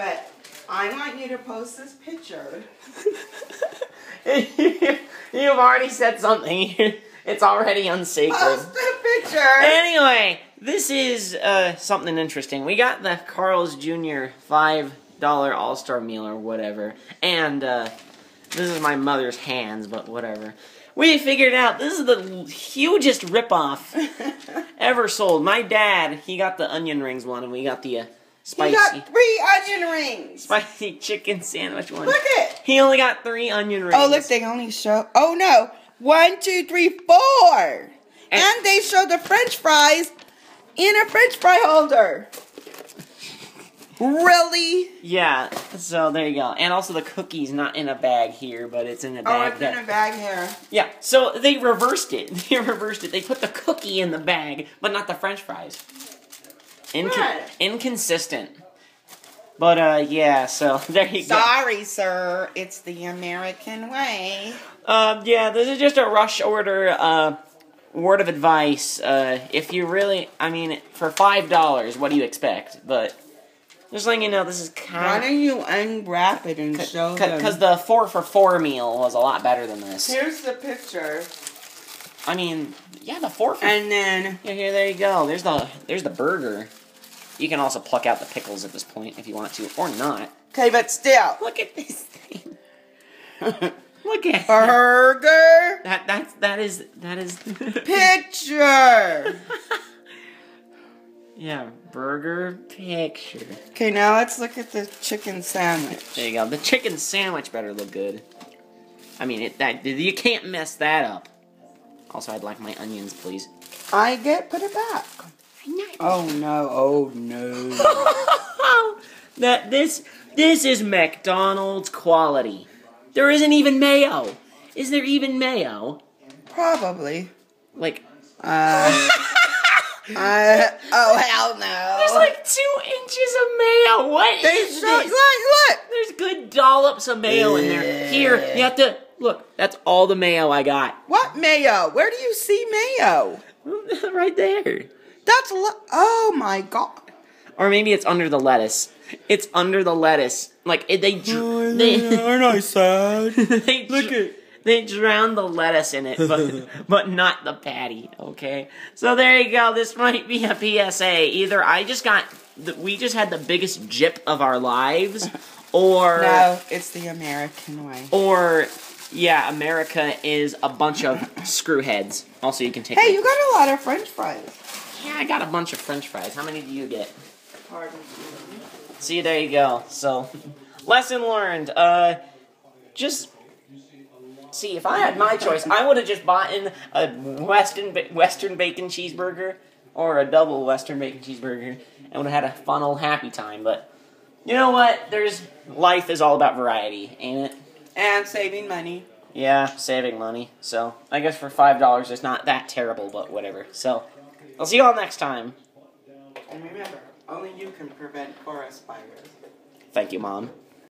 but I want you to post this picture. You've already said something. It's already unsacred. Post the picture. Anyway, this is uh, something interesting. We got the Carl's Jr. $5 All Star meal or whatever. And uh, this is my mother's hands, but whatever. We figured out this is the hugest ripoff ever sold. My dad, he got the onion rings one, and we got the uh, spicy. You got three onion rings. Spicy chicken sandwich one. Look it. He only got three onion rings. Oh, look, they only show. Oh no, one, two, three, four. And, and they show the French fries in a French fry holder. Really? Yeah. So there you go. And also the cookies not in a bag here, but it's in a oh, bag. Oh, it's that- in a bag here. Yeah. So they reversed it. They reversed it. They put the cookie in the bag, but not the French fries. Inco- What? Inconsistent. But uh, yeah. So there you go. Sorry, sir. It's the American way. Um, yeah, this is just a rush order uh, word of advice. Uh, if you really, I mean, for five dollars, what do you expect? But just letting you know, this is kind. Why kind don't you unwrap it and show them? because the four for four meal was a lot better than this. Here's the picture. I mean, yeah, the four for And then yeah, here, there you go. There's the there's the burger. You can also pluck out the pickles at this point if you want to, or not. Okay, but still. Look at this thing. Look at Burger that. That's that is that is. picture. Yeah, burger picture. Okay, now let's look at the chicken sandwich. There you go. The chicken sandwich better look good. I mean, it that you can't mess that up. Also, I'd like my onions, please. I get put it back. Oh no! Oh no! that this this is McDonald's quality. There isn't even mayo. Is there even mayo? Probably. Like Uh. uh oh hell no! there's like two inches of mayo. What they is show, this? look look. There's good dollops of mayo in there. Here, you have to look. That's all the mayo I got. What mayo? Where do you see mayo? right there. That's lo- oh my god. Or maybe it's under the lettuce. It's under the lettuce. Like it, they dr- oh, they Aren't I sad? they Look dr- at- they drowned the lettuce in it, but but not the patty. Okay, so there you go. This might be a PSA. Either I just got the, we just had the biggest jip of our lives, or No, it's the American way. or yeah, America is a bunch of screwheads. Also, you can take. Hey, you got a lot of French fries. Yeah, I got a bunch of French fries. How many do you get? Pardon. See, there you go. So, lesson learned. Uh, just see if I had my choice, I would have just bought in a Western Western bacon cheeseburger or a double Western bacon cheeseburger, and would have had a fun old happy time. But you know what? There's life is all about variety, ain't it? And saving money. Yeah, saving money. So I guess for five dollars, it's not that terrible, but whatever. So I'll see you all next time. And remember, only you can prevent forest fires. Thank you, mom.